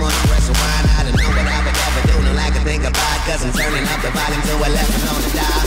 one of wine. I don't know what I would ever do. No, like I think about, cause I'm turning up the volume to 11 on the dial.